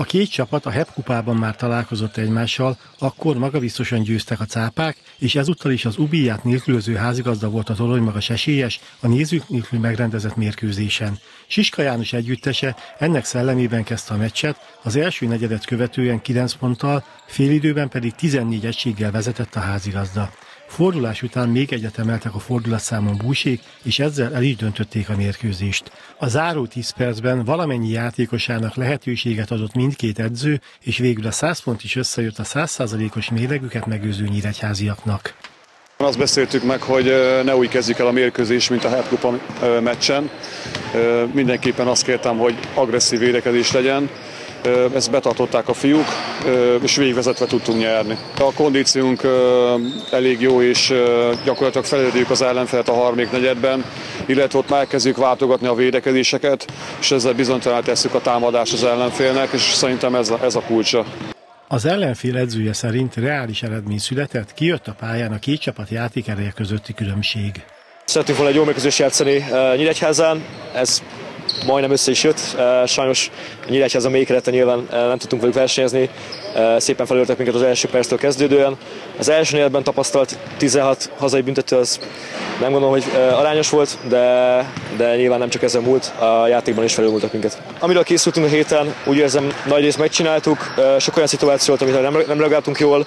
A két csapat a HEP kupában már találkozott egymással, akkor magabiztosan győztek a cápák, és ezúttal is az Ubiját nélkülöző házigazda volt a torony magas esélyes a nézők nélkül megrendezett mérkőzésen. Siska János együttese ennek szellemében kezdte a meccset, az első negyedet követően 9 ponttal, félidőben pedig 14 egységgel vezetett a házigazda. Fordulás után még egyet emeltek a fordulatszámon búsék, és ezzel el is döntötték a mérkőzést. A záró 10 percben valamennyi játékosának lehetőséget adott mindkét edző, és végül a 100 pont is összejött a 100%-os méregüket megőző nyíregyháziaknak. Azt beszéltük meg, hogy ne úgy kezdjük el a mérkőzés, mint a Head Kupa meccsen. Mindenképpen azt kértem, hogy agresszív védekezés legyen, ezt betartották a fiúk, és végigvezetve tudtunk nyerni. A kondíciónk elég jó, és gyakorlatilag felődjük az ellenfelet a harmadik negyedben, illetve ott már kezdjük váltogatni a védekezéseket, és ezzel bizonytalan tesszük a támadást az ellenfélnek, és szerintem ez a, ez a kulcsa. Az ellenfél edzője szerint reális eredmény született, kijött a pályán a két csapat játékereje közötti különbség. Szeretnénk volna egy jó mérkőzést játszani Nyíregyházán, ez majdnem össze is jött. Sajnos a Nyíregyháza mély kerete nyilván nem tudtunk velük versenyezni. Szépen felöltek minket az első perctől kezdődően. Az első negyedben tapasztalt 16 hazai büntető az nem gondolom, hogy arányos volt, de, de nyilván nem csak ezzel múlt, a játékban is felülmúltak minket. Amiről készültünk a héten, úgy érzem, nagy részt megcsináltuk. Sok olyan szituáció volt, amit nem, nem reagáltunk jól,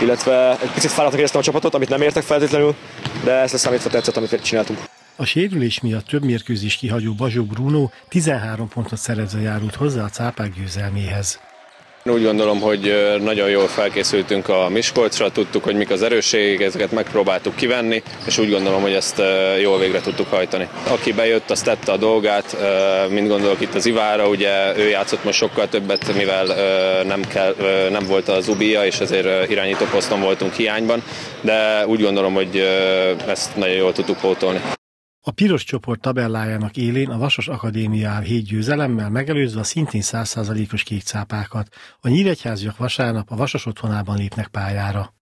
illetve egy picit fáradtnak éreztem a csapatot, amit nem értek feltétlenül, de ezt leszámítva tetszett, amit csináltunk. A sérülés miatt több mérkőzés kihagyó Bazsó Bruno 13 pontot szerezve járult hozzá a cápák győzelméhez. Úgy gondolom, hogy nagyon jól felkészültünk a Miskolcra, tudtuk, hogy mik az erősségek, ezeket megpróbáltuk kivenni, és úgy gondolom, hogy ezt jól végre tudtuk hajtani. Aki bejött, azt tette a dolgát, mint gondolok itt az Ivára, ugye ő játszott most sokkal többet, mivel nem, kell, nem volt az Ubia, és ezért irányító poszton voltunk hiányban, de úgy gondolom, hogy ezt nagyon jól tudtuk pótolni. A piros csoport tabellájának élén a Vasas Akadémia áll hét győzelemmel, megelőzve a szintén 100%-os kék cápákat. A nyíregyháziak vasárnap a Vasas otthonában lépnek pályára.